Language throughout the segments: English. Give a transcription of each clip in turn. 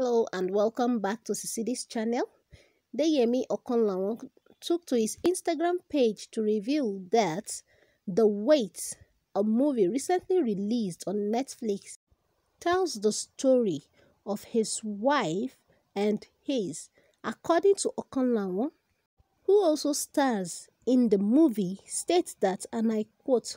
Hello and welcome back to Sisi Dee's channel. Deyemi Okanlawon took to his Instagram page to reveal that The Wait, a movie recently released on Netflix, tells the story of his wife and his. According to Okanlawon, who also stars in the movie, states that, and I quote,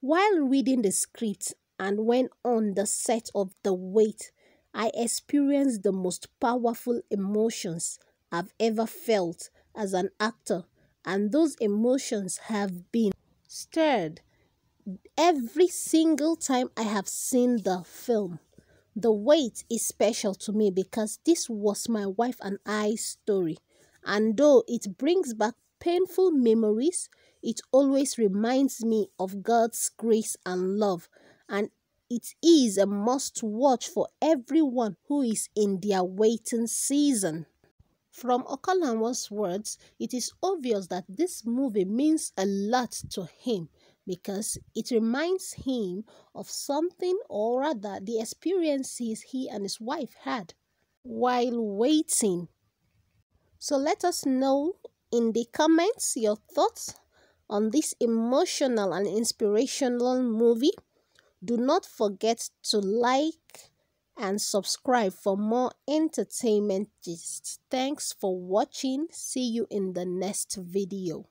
while reading the script and when on the set of The Wait, I experienced the most powerful emotions I've ever felt as an actor, and those emotions have been stirred every single time I have seen the film. The Wait is special to me because this was my wife and I's story, and though it brings back painful memories, it always reminds me of God's grace and love, and it is a must watch for everyone who is in their waiting season. From Okanlawon's words, it is obvious that this movie means a lot to him because it reminds him of something or rather the experiences he and his wife had while waiting. So let us know in the comments your thoughts on this emotional and inspirational movie. Do not forget to like and subscribe for more entertainment gists. Thanks for watching. See you in the next video.